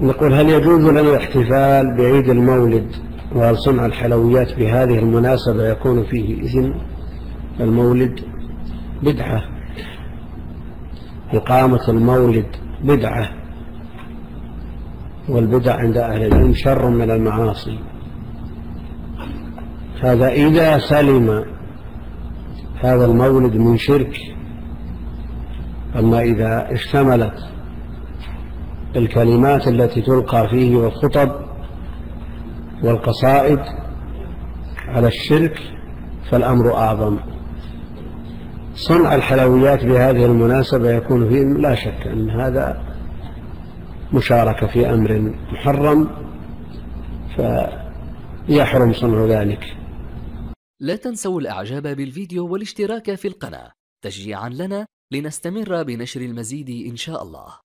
نقول هل يجوز لنا الاحتفال بعيد المولد وهل صنع الحلويات بهذه المناسبة يكون فيه إذن؟ المولد بدعة. إقامة المولد بدعة. والبدع عند أهل العلم شر من المعاصي. هذا إذا سلم هذا المولد من شرك. أما إذا اشتملت الكلمات التي تلقى فيه والخطب والقصائد على الشرك فالأمر أعظم. صنع الحلويات بهذه المناسبة يكون فيه لا شك أن هذا مشاركة في أمر محرم فيحرم صنع ذلك. لا تنسوا الإعجاب بالفيديو والاشتراك في القناة تشجيعا لنا لنستمر بنشر المزيد إن شاء الله.